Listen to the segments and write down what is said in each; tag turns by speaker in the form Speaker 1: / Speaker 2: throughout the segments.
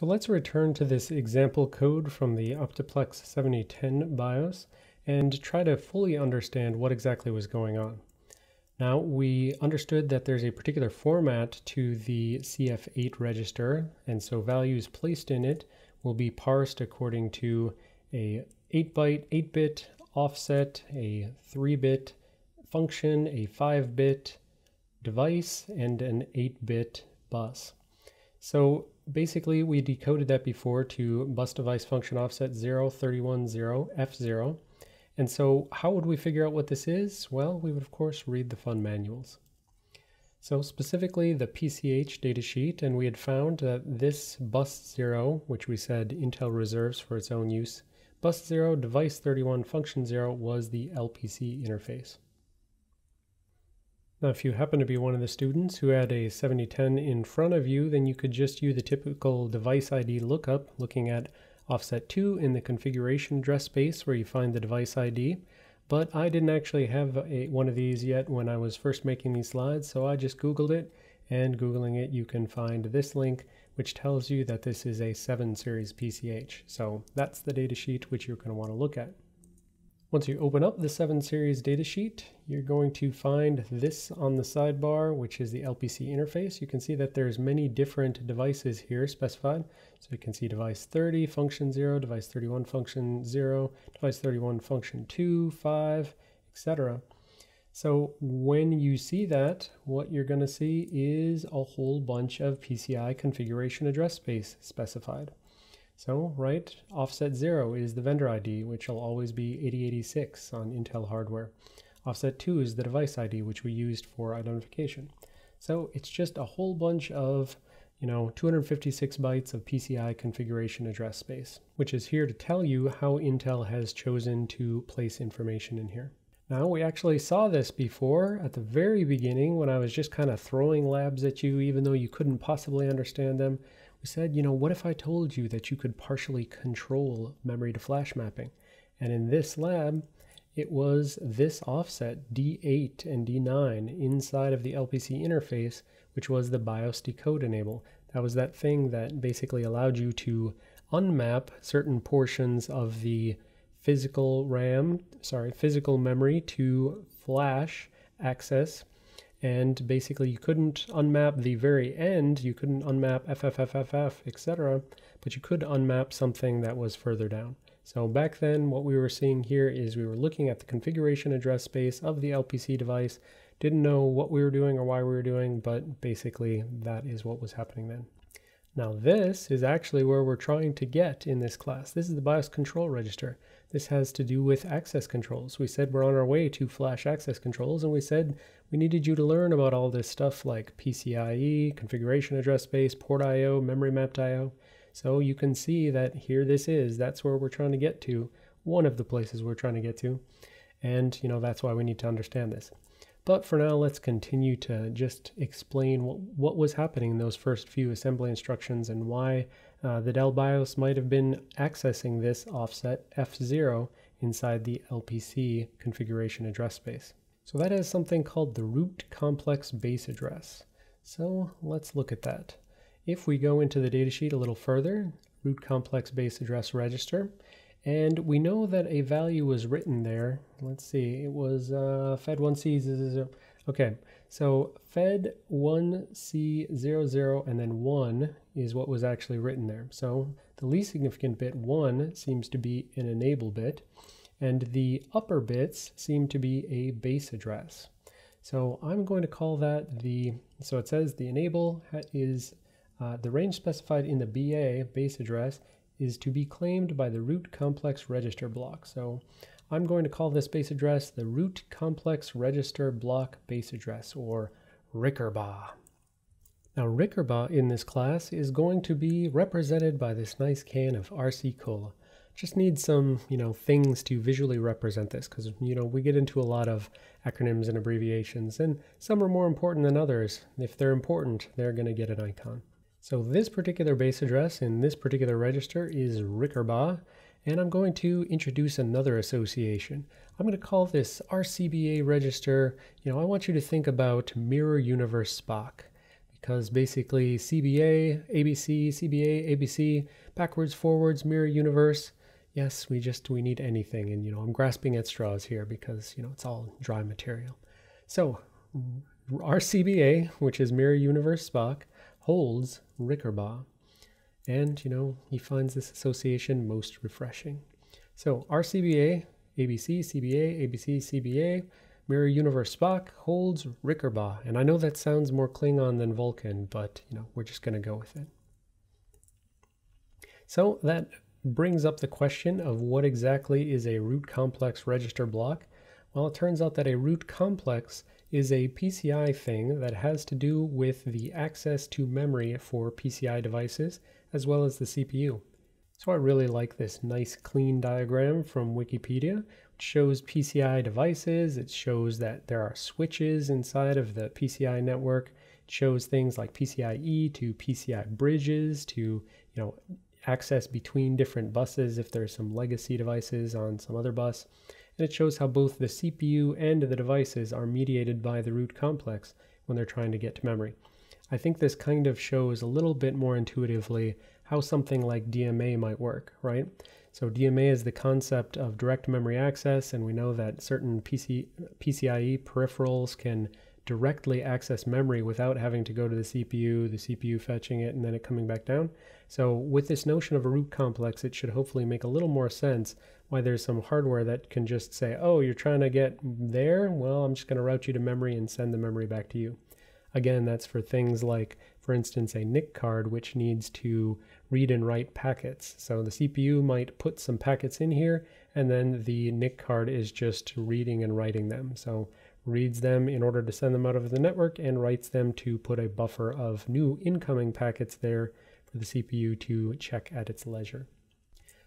Speaker 1: So let's return to this example code from the Optiplex 7010 BIOS and try to fully understand what exactly was going on. Now we understood that there's a particular format to the CF8 register and so values placed in it will be parsed according to a 8 byte 8 bit offset, a 3 bit function, a 5 bit device, and an 8 bit bus. So basically we decoded that before to bus device function offset 0310 F0. And so how would we figure out what this is? Well, we would of course read the fun manuals. So specifically the PCH datasheet, and we had found that this bus 0, which we said Intel reserves for its own use, bus 0, device 31, function 0 was the LPC interface. Now, if you happen to be one of the students who had a 7010 in front of you, then you could just use the typical device ID lookup, looking at offset 2 in the configuration address space where you find the device ID. But I didn't actually have a, one of these yet when I was first making these slides, so I just Googled it, and Googling it, you can find this link, which tells you that this is a 7 series PCH. So that's the datasheet which you're going to want to look at. Once you open up the 7 series datasheet, you're going to find this on the sidebar, which is the LPC interface. You can see that there's many different devices here specified. So you can see device 30, function 0, device 31, function 0, device 31, function 2, 5, etc. So when you see that, what you're going to see is a whole bunch of PCI configuration address space specified. So, right, offset 0 is the vendor ID, which will always be 8086 on Intel hardware. Offset 2 is the device ID, which we used for identification. So it's just a whole bunch of, you know, 256 bytes of PCI configuration address space, which is here to tell you how Intel has chosen to place information in here. Now, we actually saw this before at the very beginning when I was just kind of throwing labs at you, even though you couldn't possibly understand them. We said, you know, what if I told you that you could partially control memory to flash mapping? And in this lab, it was this offset D8 and D9 inside of the LPC interface, which was the BIOS decode enable. That was that thing that basically allowed you to unmap certain portions of the physical RAM, sorry, physical memory to flash access and basically you couldn't unmap the very end, you couldn't unmap FFFFF, etc., but you could unmap something that was further down. So back then, what we were seeing here is we were looking at the configuration address space of the LPC device, didn't know what we were doing or why we were doing, but basically that is what was happening then. Now this is actually where we're trying to get in this class. This is the BIOS control register. This has to do with access controls. We said we're on our way to flash access controls, and we said we needed you to learn about all this stuff like PCIe, configuration address space, port I.O., memory mapped I.O. So you can see that here this is. That's where we're trying to get to, one of the places we're trying to get to. And, you know, that's why we need to understand this. But for now, let's continue to just explain what, what was happening in those first few assembly instructions and why uh, the Dell BIOS might have been accessing this offset F0 inside the LPC configuration address space. So that is something called the root complex base address. So let's look at that. If we go into the datasheet a little further, root complex base address register, and we know that a value was written there. Let's see, it was uh, fed1c, okay, so fed1c00 and then 1 is what was actually written there. So the least significant bit 1 seems to be an enable bit, and the upper bits seem to be a base address. So I'm going to call that the, so it says the enable is uh, the range specified in the BA base address is to be claimed by the root complex register block. So I'm going to call this base address the root complex register block base address, or RCRBBA. Now RCRBBA in this class is going to be represented by this nice can of RC Cola. Just need some, you know, things to visually represent this because, you know, we get into a lot of acronyms and abbreviations and some are more important than others. If they're important, they're going to get an icon. So this particular base address in this particular register is RCRBBA, and I'm going to introduce another association. I'm going to call this RCBA register. You know, I want you to think about Mirror Universe Spock, because basically CBA, ABC, CBA, ABC, backwards, forwards, mirror universe. Yes, we just we need anything, and you know I'm grasping at straws here because you know it's all dry material. So RCBA, which is Mirror Universe Spock, holds Rickerbaugh, and you know he finds this association most refreshing. So RCBA, ABC, CBA, ABC, CBA, Mirror Universe Spock holds Rickerbaugh. And I know that sounds more Klingon than Vulcan, but you know, we're just going to go with it. So that brings up the question of what exactly is a root complex register block. Well, it turns out that a root complex is a PCI thing that has to do with the access to memory for PCI devices as well as the CPU. So I really like this nice clean diagram from Wikipedia It shows PCI devices. It shows that there are switches inside of the PCI network. It shows things like PCIe to PCI bridges to, you know, access between different buses if there's some legacy devices on some other bus. And it shows how both the CPU and the devices are mediated by the root complex when they're trying to get to memory. I think this kind of shows a little bit more intuitively how something like DMA might work, right? So DMA is the concept of direct memory access, and we know that certain PC, PCIe peripherals can directly access memory without having to go to the CPU, the CPU fetching it, and then it coming back down. So with this notion of a root complex, it should hopefully make a little more sense why there's some hardware that can just say, oh, you're trying to get there? Well, I'm just going to route you to memory and send the memory back to you. Again, that's for things like, for instance, a NIC card, which needs to read and write packets. So the CPU might put some packets in here, and then the NIC card is just reading and writing them. So reads them in order to send them out of the network and writes them to put a buffer of new incoming packets there for the CPU to check at its leisure.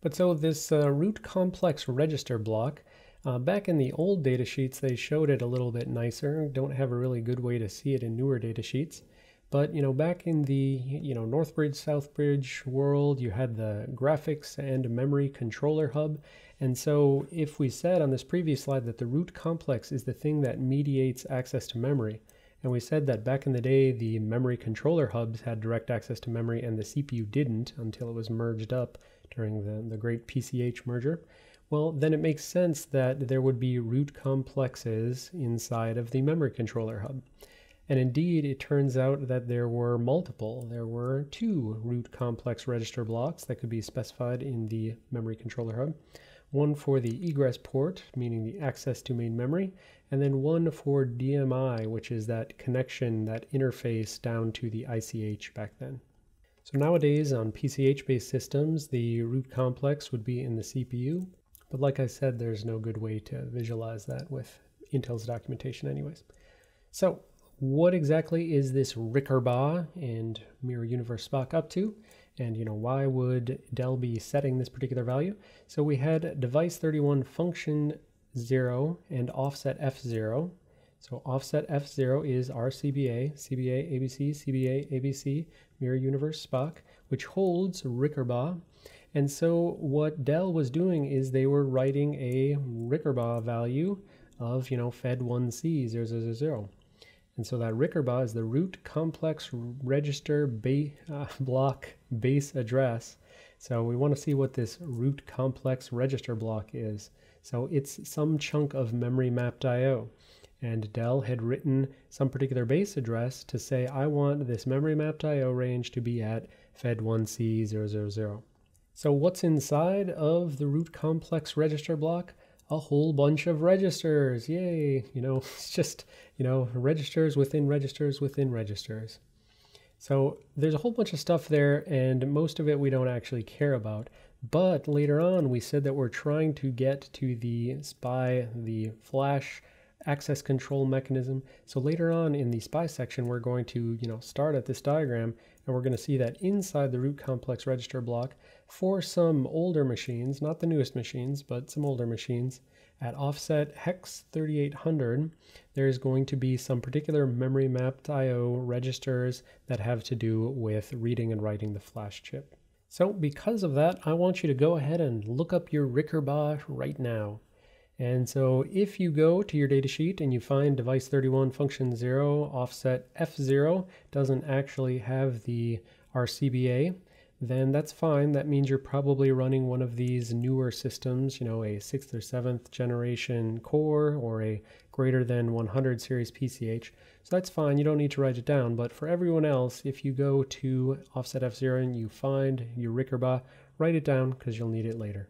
Speaker 1: But so this uh, root complex register block, uh, back in the old data sheets, they showed it a little bit nicer. Don't have a really good way to see it in newer data sheets. But you know, back in the you know Northbridge, Southbridge world, you had the graphics and memory controller hub. And so if we said on this previous slide that the root complex is the thing that mediates access to memory, and we said that back in the day the memory controller hubs had direct access to memory and the CPU didn't until it was merged up during the, the great PCH merger, well, then it makes sense that there would be root complexes inside of the memory controller hub. And indeed, it turns out that there were multiple. There were two root complex register blocks that could be specified in the memory controller hub. One for the egress port, meaning the access to main memory, and then one for DMI, which is that connection, that interface down to the ICH back then. So nowadays on PCH-based systems, the root complex would be in the CPU, but like I said, there's no good way to visualize that with Intel's documentation anyways. So what exactly is this Rickerbaugh and Mirror Universe Spock up to? And you know, why would Dell be setting this particular value? So we had device 31 function 0 and offset F0. So offset F0 is RCBA, CBA, ABC, CBA, ABC, Mirror Universe Spock, which holds Rickerbaugh. And so what Dell was doing is they were writing a Rickerbaugh value of, you know, Fed1C000. And so that Rickerba is the root complex register ba uh, block base address. So we want to see what this root complex register block is. So it's some chunk of memory mapped IO. And Dell had written some particular base address to say, I want this memory mapped IO range to be at Fed1C000. So what's inside of the root complex register block? A whole bunch of registers. Yay! You know, it's just, you know, registers within registers within registers. So there's a whole bunch of stuff there, and most of it we don't actually care about. But later on, we said that we're trying to get to the SPI, the flash access control mechanism. So later on in the SPI section, we're going to, you know, start at this diagram, and we're going to see that inside the root complex register block, for some older machines, not the newest machines, but some older machines, at offset hex 3800, there's going to be some particular memory mapped I.O. registers that have to do with reading and writing the flash chip. So because of that, I want you to go ahead and look up your Rickerbaugh right now. And so if you go to your datasheet and you find device 31 function 0 offset F0 doesn't actually have the RCBA, then that's fine. That means you're probably running one of these newer systems, you know, a sixth or seventh generation core or a greater than 100 series PCH. So that's fine. You don't need to write it down. But for everyone else, if you go to offset F0 and you find your Rickerba, write it down because you'll need it later.